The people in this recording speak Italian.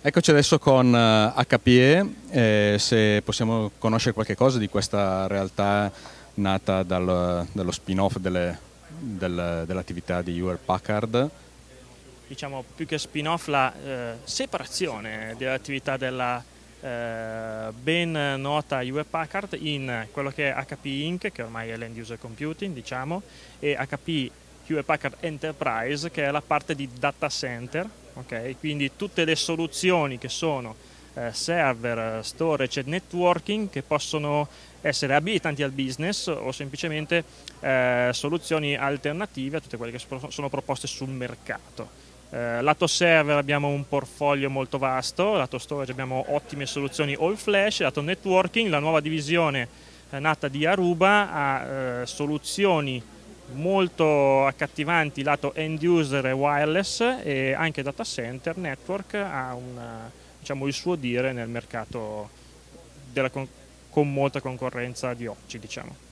Eccoci adesso con HPE, eh, se possiamo conoscere qualche cosa di questa realtà nata dal, dallo spin-off dell'attività di Hewlett Packard. Diciamo più che spin-off la eh, separazione dell'attività della eh, ben nota Hewlett Packard in quello che è HP Inc., che ormai è l'end user computing, diciamo, e HP Hewlett Packard Enterprise, che è la parte di data center, okay? quindi tutte le soluzioni che sono eh, server, storage e networking che possono essere abilitanti al business o semplicemente eh, soluzioni alternative a tutte quelle che sono proposte sul mercato. Eh, lato server abbiamo un portfolio molto vasto, lato storage abbiamo ottime soluzioni all flash, lato networking la nuova divisione eh, nata di Aruba ha eh, soluzioni molto accattivanti lato end user e wireless e anche data center network ha una, diciamo, il suo dire nel mercato con, con molta concorrenza di oggi. Diciamo.